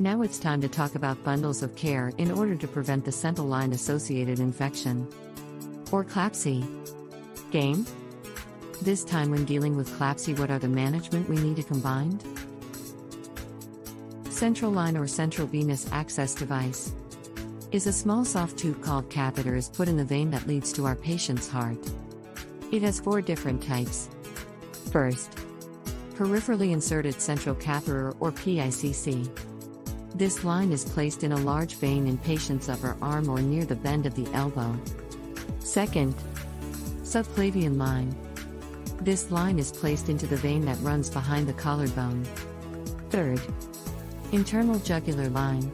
Now it's time to talk about bundles of care in order to prevent the central line associated infection. Or CLABSI. Game? This time, when dealing with CLABSI, what are the management we need to combine? Central line or central venous access device is a small soft tube called catheter is put in the vein that leads to our patient's heart. It has four different types. First, peripherally inserted central catheter or PICC. This line is placed in a large vein in patient's upper arm or near the bend of the elbow. Second, subclavian line. This line is placed into the vein that runs behind the collarbone. Third, internal jugular line.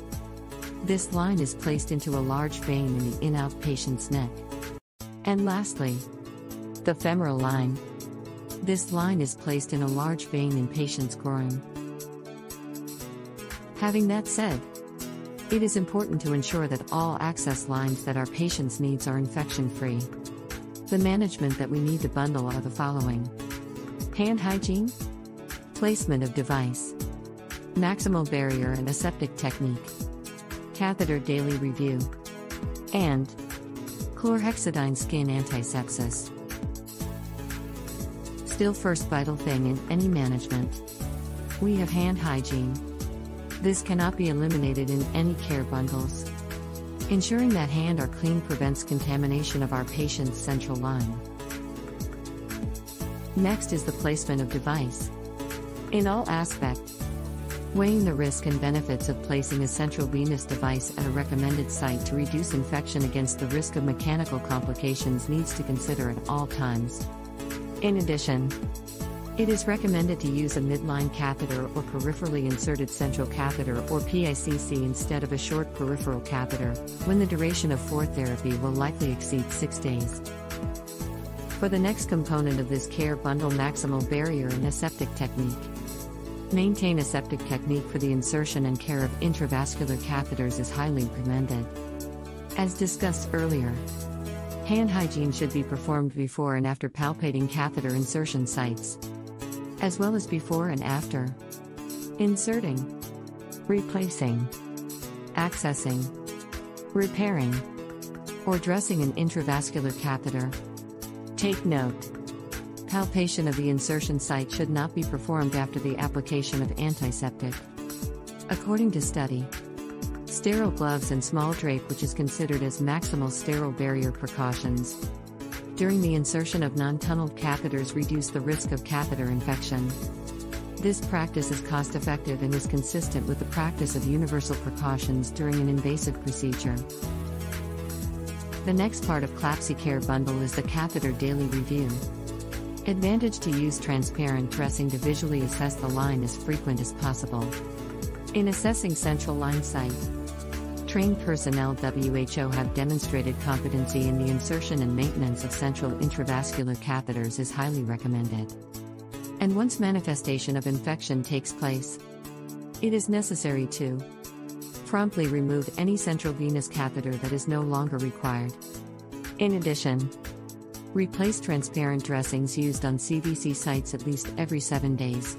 This line is placed into a large vein in the in-out patient's neck. And lastly, the femoral line. This line is placed in a large vein in patient's groin. Having that said, it is important to ensure that all access lines that our patients needs are infection free. The management that we need to bundle are the following hand hygiene, placement of device, maximal barrier and aseptic technique, catheter daily review, and chlorhexidine skin antisepsis. Still, first vital thing in any management. We have hand hygiene. This cannot be eliminated in any care bundles. Ensuring that hand are clean prevents contamination of our patient's central line. Next is the placement of device. In all aspects, weighing the risk and benefits of placing a central venous device at a recommended site to reduce infection against the risk of mechanical complications needs to consider at all times. In addition, it is recommended to use a midline catheter or peripherally inserted central catheter or PICC instead of a short peripheral catheter, when the duration of FOR therapy will likely exceed 6 days. For the next component of this care bundle maximal barrier and aseptic technique. Maintain aseptic technique for the insertion and care of intravascular catheters is highly recommended. As discussed earlier, hand hygiene should be performed before and after palpating catheter insertion sites as well as before and after. Inserting, replacing, accessing, repairing, or dressing an intravascular catheter. Take note. Palpation of the insertion site should not be performed after the application of antiseptic. According to study, sterile gloves and small drape which is considered as maximal sterile barrier precautions during the insertion of non-tunneled catheters reduce the risk of catheter infection. This practice is cost effective and is consistent with the practice of universal precautions during an invasive procedure. The next part of CLABSI Care Bundle is the catheter daily review. Advantage to use transparent dressing to visually assess the line as frequent as possible. In assessing central line site, Trained personnel WHO have demonstrated competency in the insertion and maintenance of central intravascular catheters is highly recommended. And once manifestation of infection takes place, it is necessary to promptly remove any central venous catheter that is no longer required. In addition, replace transparent dressings used on CVC sites at least every 7 days.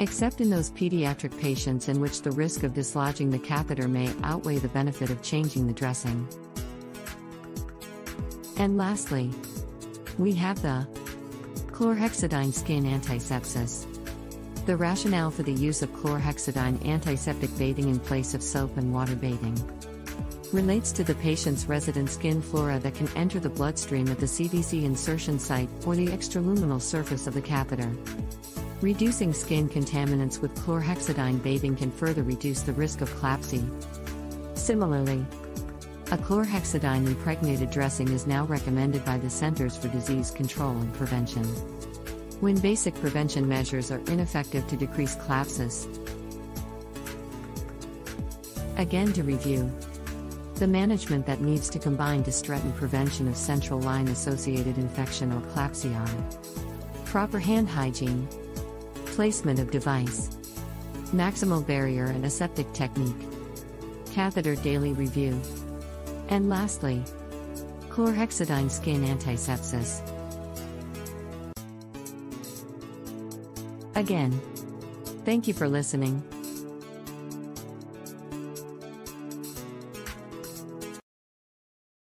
Except in those pediatric patients in which the risk of dislodging the catheter may outweigh the benefit of changing the dressing. And lastly, we have the chlorhexidine skin antisepsis. The rationale for the use of chlorhexidine antiseptic bathing in place of soap and water bathing relates to the patient's resident skin flora that can enter the bloodstream at the CVC insertion site or the extraluminal surface of the catheter. Reducing skin contaminants with chlorhexidine bathing can further reduce the risk of CLABSI. Similarly, a chlorhexidine impregnated dressing is now recommended by the Centers for Disease Control and Prevention. When basic prevention measures are ineffective to decrease CLABSIS. Again to review. The management that needs to combine to strengthen prevention of central line associated infection or CLABSI are proper hand hygiene, Placement of device. Maximal barrier and aseptic technique. Catheter daily review. And lastly, chlorhexidine skin antisepsis. Again, thank you for listening.